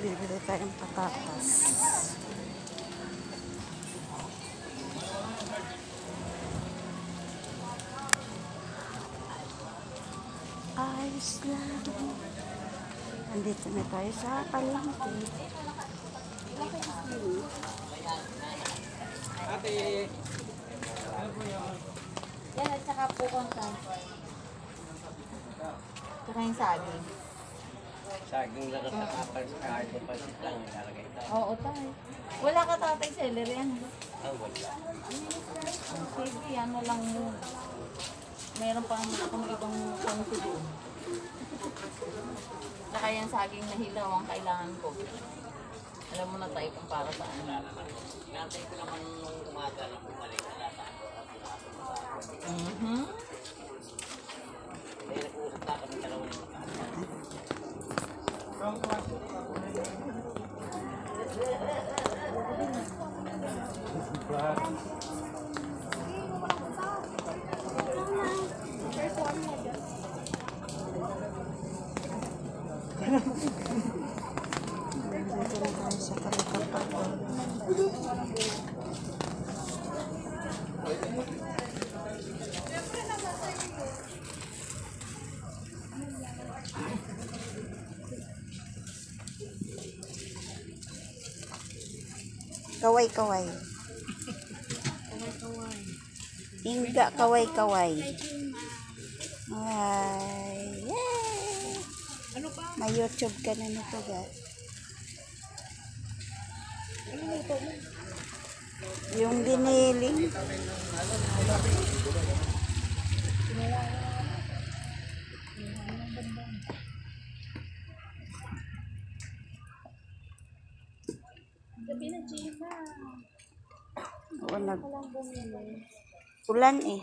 Bibili tayong patatas. Ayos lang. Andito na tayo sa palengke. Yan, at saka po kontan. Ito na yung saging. Saging lang sa kapal sa kahit yung pansit lang nilalagay ito. Oo, tayo. Wala ka tatay celery, ano? Ah, wala. Sige, ano lang yun. Meron pa akong ibang pangsi doon. Saka yung saging na hilaw ang kailangan ko. Alam mo na tayo kung para saan. Inantay ko naman nung umaga na bumalik na nasa ako Dito na tayo sa Kalikapagon. Kaway kaway. Inga kaway kaway. Ay, yay! May YouTube ka na nito, guys. Yung giniling. Oo, nag... Ulan eh.